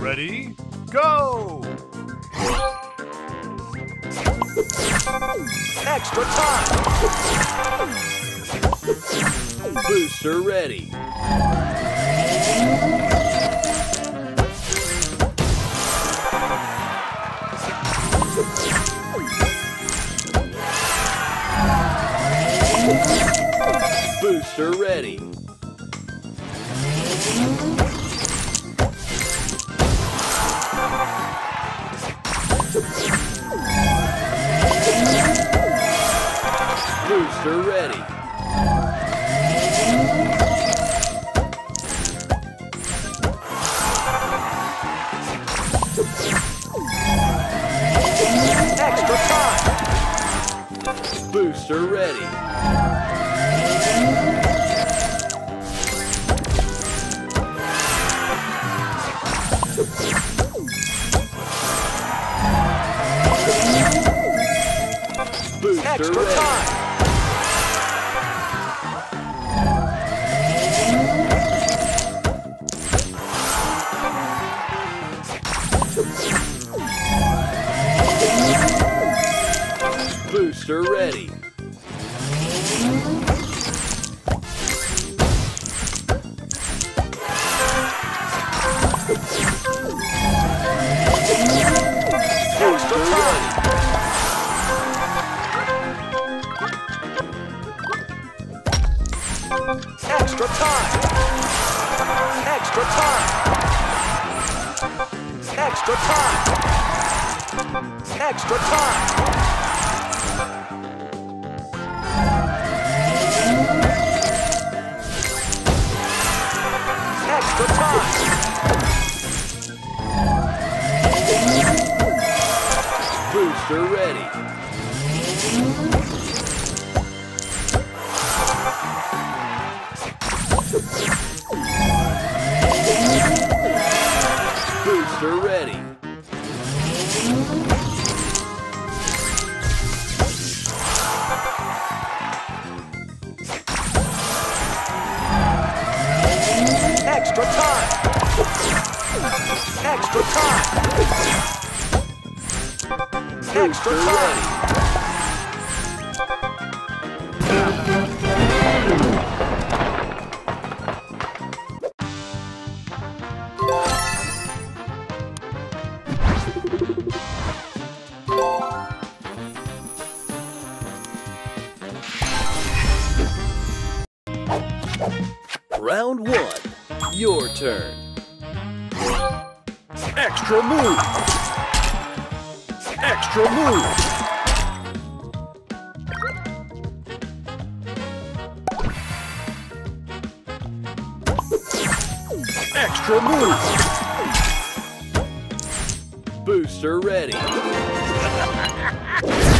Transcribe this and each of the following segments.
Ready? Go! Extra time! Booster ready. Booster ready. Booster ready. Extra time! Booster ready. Booster Extra ready. time! Ready. Ready. Extra time! Extra time! Extra time! Extra time! Extra time! Extra time! Extra time! Round one. Your turn. Extra move! Extra move! Extra move! Booster ready.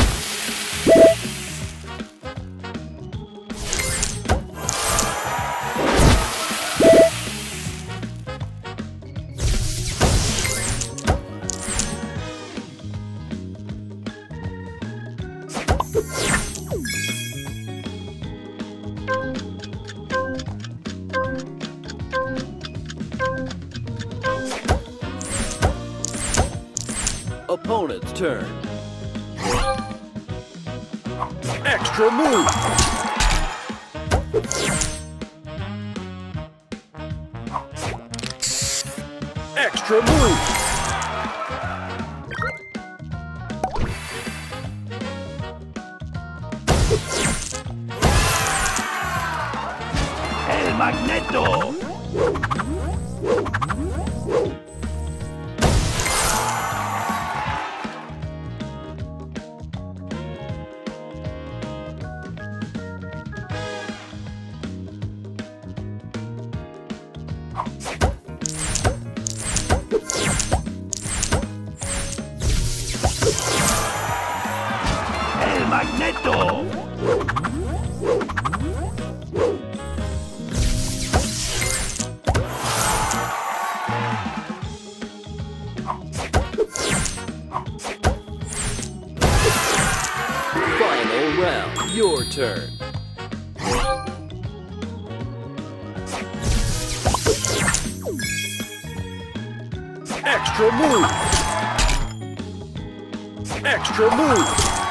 Opponent's turn. Extra move! Extra move! El Magneto! Magneto! Final round. Your turn. Extra move! Extra move!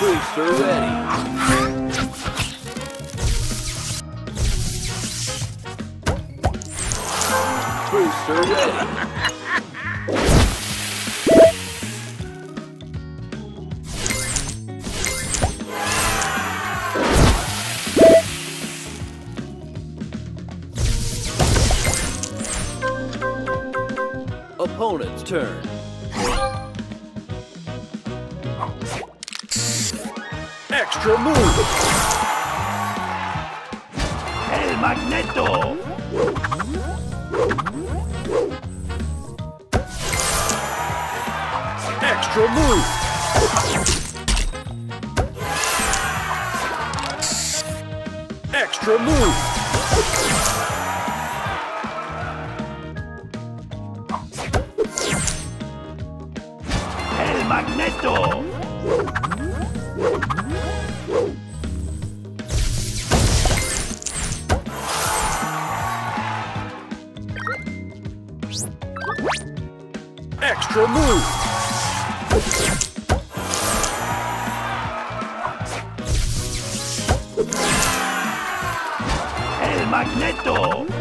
Booster ready. Booster ready. Opponent's turn. Extra move! El Magneto! Extra move! Extra move! El Magneto! Extra move! El Magneto!